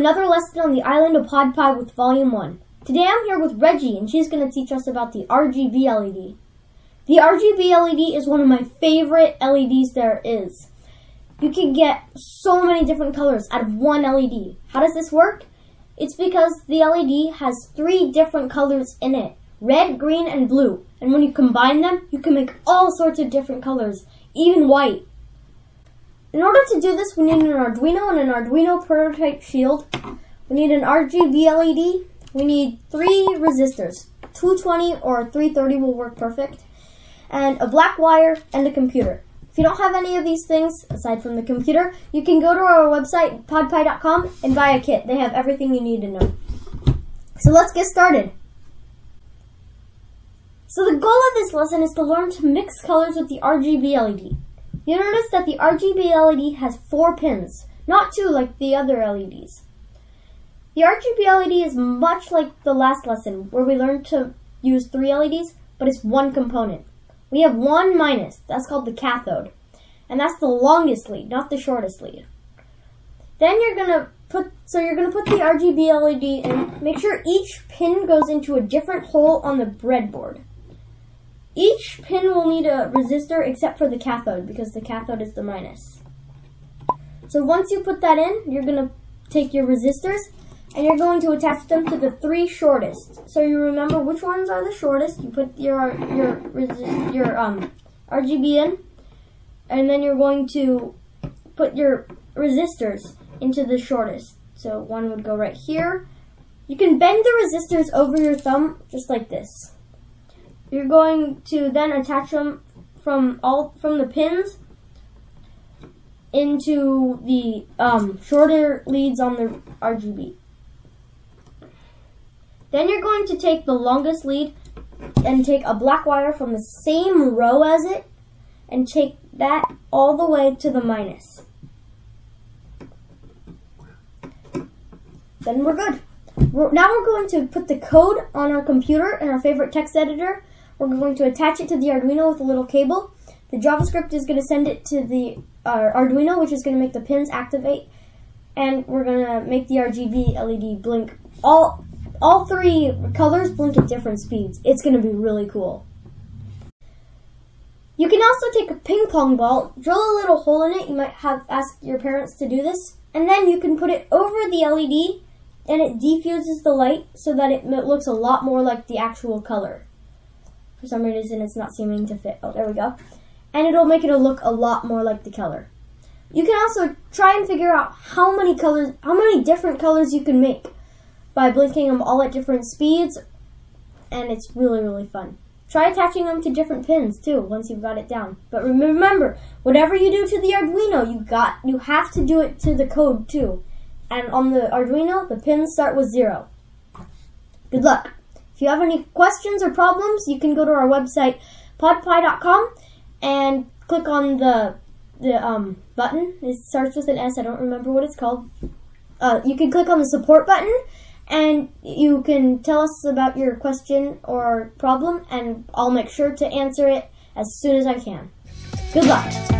another lesson on the island of Pod PodPi with Volume 1. Today I'm here with Reggie and she's going to teach us about the RGB LED. The RGB LED is one of my favorite LEDs there is. You can get so many different colors out of one LED. How does this work? It's because the LED has three different colors in it. Red, green, and blue. And when you combine them, you can make all sorts of different colors, even white. In order to do this, we need an Arduino and an Arduino prototype shield. We need an RGB LED. We need three resistors. 220 or 330 will work perfect. And a black wire and a computer. If you don't have any of these things, aside from the computer, you can go to our website, podpi.com, and buy a kit. They have everything you need to know. So let's get started. So the goal of this lesson is to learn to mix colors with the RGB LED. You notice that the RGB LED has four pins, not two like the other LEDs. The RGB LED is much like the last lesson where we learned to use three LEDs, but it's one component. We have one minus, that's called the cathode, and that's the longest lead, not the shortest lead. Then you're gonna put, so you're gonna put the RGB LED in, make sure each pin goes into a different hole on the breadboard. Each pin will need a resistor except for the cathode because the cathode is the minus. So once you put that in, you're going to take your resistors and you're going to attach them to the three shortest. So you remember which ones are the shortest. You put your your your um RGB in and then you're going to put your resistors into the shortest. So one would go right here. You can bend the resistors over your thumb just like this. You're going to then attach them from all from the pins into the um, shorter leads on the RGB. Then you're going to take the longest lead and take a black wire from the same row as it and take that all the way to the minus. Then we're good. We're, now we're going to put the code on our computer in our favorite text editor we're going to attach it to the Arduino with a little cable. The JavaScript is going to send it to the uh, Arduino, which is going to make the pins activate. And we're going to make the RGB LED blink. All, all three colors blink at different speeds. It's going to be really cool. You can also take a ping pong ball, drill a little hole in it. You might have asked your parents to do this. And then you can put it over the LED and it diffuses the light so that it looks a lot more like the actual color. For some reason, it's not seeming to fit. Oh, there we go. And it'll make it look a lot more like the color. You can also try and figure out how many colors, how many different colors you can make by blinking them all at different speeds, and it's really, really fun. Try attaching them to different pins too once you've got it down. But remember, whatever you do to the Arduino, you got you have to do it to the code too. And on the Arduino, the pins start with zero. Good luck. If you have any questions or problems, you can go to our website, podpi.com, and click on the the um, button. It starts with an S. I don't remember what it's called. Uh, you can click on the support button, and you can tell us about your question or problem, and I'll make sure to answer it as soon as I can. Good luck.